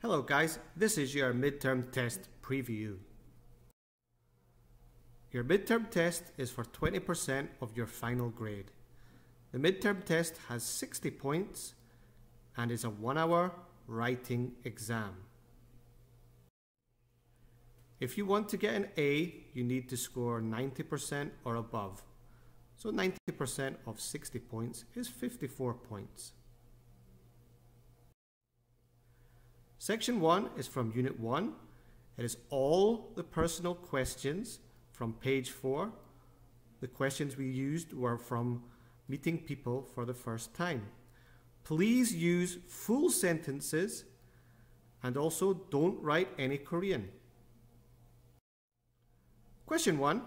Hello guys, this is your midterm test preview. Your midterm test is for 20% of your final grade. The midterm test has 60 points and is a one hour writing exam. If you want to get an A, you need to score 90% or above. So 90% of 60 points is 54 points. Section 1 is from Unit 1. It is all the personal questions from page 4. The questions we used were from meeting people for the first time. Please use full sentences and also don't write any Korean. Question 1.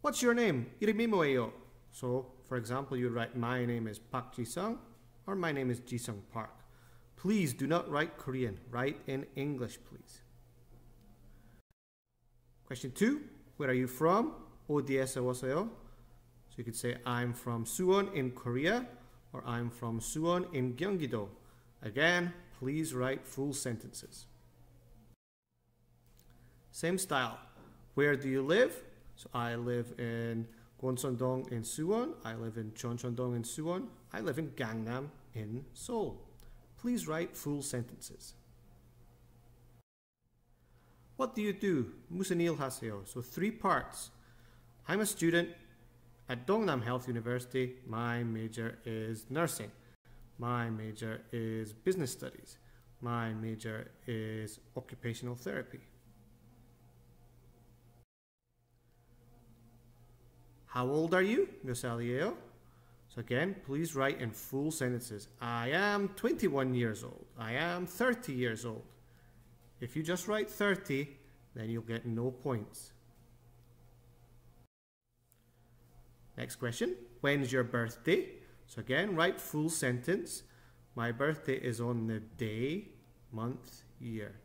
What's your name? Irimimoeyo. So, for example, you write my name is Park Ji-sung or my name is Ji-sung Park. Please do not write Korean. Write in English, please. Question two, where are you from? 어디에서 왔어요? So you could say, I'm from Suwon in Korea, or I'm from Suwon in Gyeonggi-do. Again, please write full sentences. Same style. Where do you live? So I live in Gwonsan-dong in Suwon. I live in Cheoncheon-dong in Suwon. I live in Gangnam in Seoul. Please write full sentences. What do you do? 무슨 일 하세요? So three parts. I'm a student at Dongnam Health University. My major is nursing. My major is business studies. My major is occupational therapy. How old are you? 몇 살이에요? So again, please write in full sentences. I am 21 years old. I am 30 years old. If you just write 30, then you'll get no points. Next question. When's your birthday? So again, write full sentence. My birthday is on the day, month, year.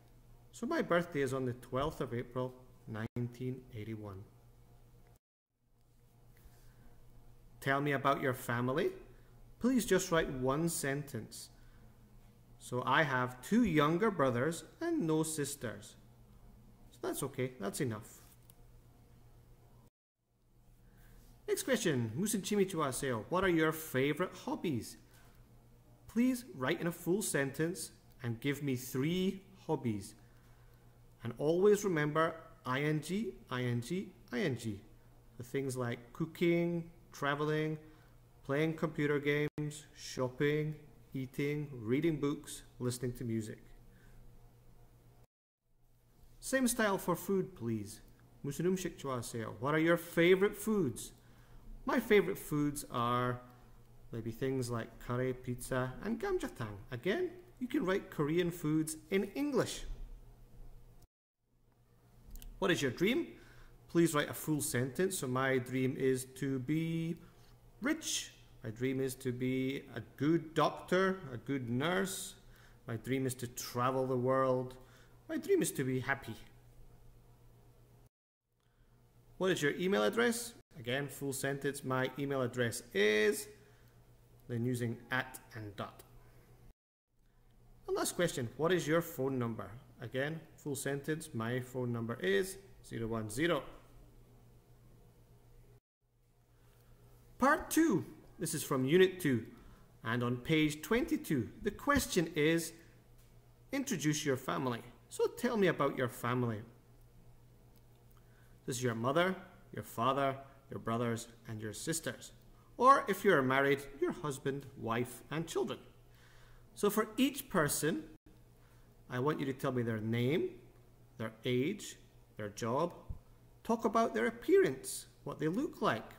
So my birthday is on the 12th of April, 1981. Tell me about your family. Please just write one sentence. So I have two younger brothers and no sisters. So that's okay, that's enough. Next question, Musinchimi Chiwaseo, what are your favorite hobbies? Please write in a full sentence and give me three hobbies. And always remember ing, ing, ing. For things like cooking, traveling, playing computer games, shopping, eating, reading books, listening to music. Same style for food, please. Musunumshik Chwaseyo. What are your favorite foods? My favorite foods are maybe things like curry, pizza, and gamjatang. Again, you can write Korean foods in English. What is your dream? Please write a full sentence. So my dream is to be rich. My dream is to be a good doctor, a good nurse. My dream is to travel the world. My dream is to be happy. What is your email address? Again, full sentence. My email address is, then using at and dot. And last question, what is your phone number? Again, full sentence. My phone number is 010. Part 2. This is from Unit 2. And on page 22, the question is Introduce your family. So tell me about your family. This is your mother, your father, your brothers, and your sisters. Or if you are married, your husband, wife, and children. So for each person, I want you to tell me their name, their age, their job, talk about their appearance, what they look like,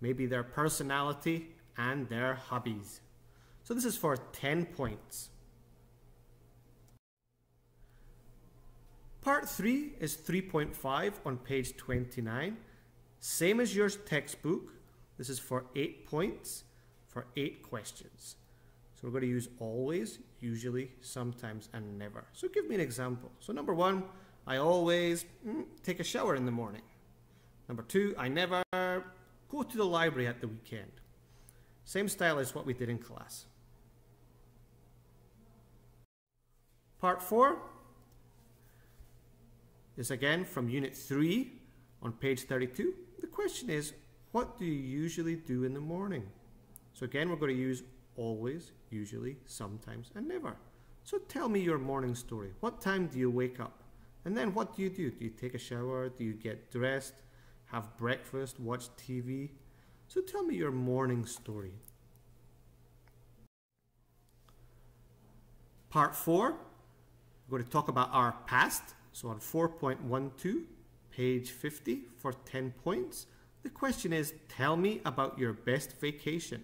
maybe their personality, and their hobbies. So this is for 10 points. Part 3 is 3.5 on page 29. Same as your textbook. This is for 8 points for 8 questions. So we're going to use always, usually, sometimes, and never. So give me an example. So number one, I always mm, take a shower in the morning. Number two, I never Go to the library at the weekend. Same style as what we did in class. Part 4 is again from Unit 3 on page 32. The question is, what do you usually do in the morning? So again, we're going to use always, usually, sometimes, and never. So tell me your morning story. What time do you wake up? And then what do you do? Do you take a shower? Do you get dressed? Have breakfast? Watch TV? So tell me your morning story. Part 4, we're going to talk about our past. So on 4.12, page 50 for 10 points, the question is, tell me about your best vacation.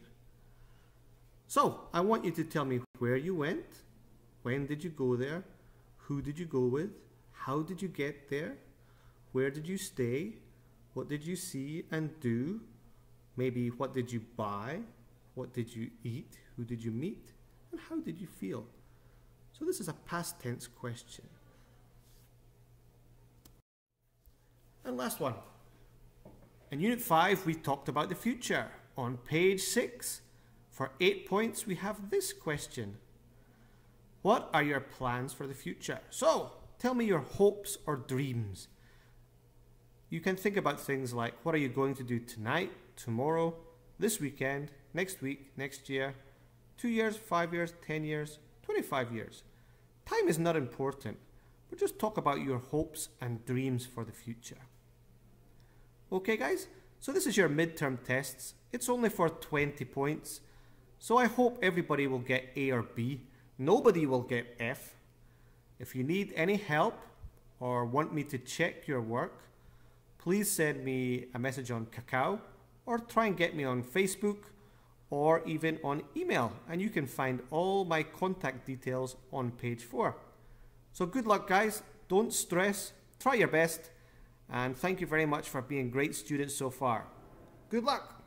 So I want you to tell me where you went, when did you go there, who did you go with, how did you get there, where did you stay, what did you see and do, maybe what did you buy, what did you eat, who did you meet, and how did you feel. So this is a past tense question. And last one. In Unit 5, we talked about the future. On page 6, for 8 points, we have this question. What are your plans for the future? So, tell me your hopes or dreams. You can think about things like what are you going to do tonight, tomorrow, this weekend, next week, next year, two years, five years, 10 years, 25 years. Time is not important, but just talk about your hopes and dreams for the future. Okay, guys, so this is your midterm tests. It's only for 20 points, so I hope everybody will get A or B. Nobody will get F. If you need any help or want me to check your work, please send me a message on Kakao or try and get me on Facebook or even on email. And you can find all my contact details on page four. So good luck, guys. Don't stress. Try your best. And thank you very much for being great students so far. Good luck.